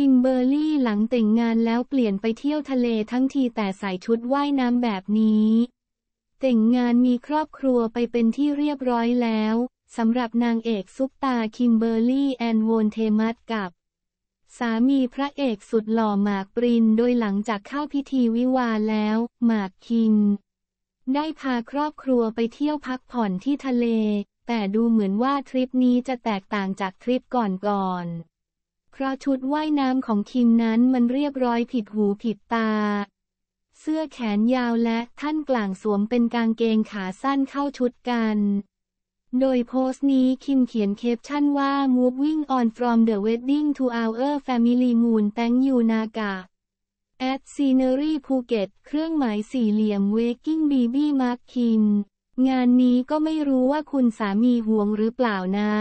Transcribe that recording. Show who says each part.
Speaker 1: คิมเบอร์ลี่หลังแต่งงานแล้วเปลี่ยนไปเที่ยวทะเลทั้งทีแต่ใส่ชุดว่ายน้ำแบบนี้ แต่งงานมีครอบครัวไปเป็นที่เรียบร้อยแล้วสำหรับนางเอกซุปตาร์คิมเบอร์ลี่แอนโวลเทมัสกับ สามีพระเอกสุดหล่อหมากปริญโดยหลังจากเข้าพิธีวิวาห์แล้ว หมากคิม ได้พาครอบครัวไปเที่ยวพักผ่อนที่ทะเล แต่ดูเหมือนว่าทริปนี้จะแตกต่างจากทริปก่อนๆ เพราะชุดว่ายน้ำของคิมนั้นมันเรียบร้อยผิดหูผิดตา เสื้อแขนยาวและท่านกลางสวมเป็นกางเกงขาสั้นเข้าชุดกัน โดยโพสต์นี้คิมเขียนเคปชั่นว่า moving on from the wedding to our family moon thank you naga at scenery Phuket เครื่องหมายสี่เหลี่ยม waking baby mark kim งานนี้ก็ไม่รู้ว่าคุณสามีห่วงหรือเปล่านะ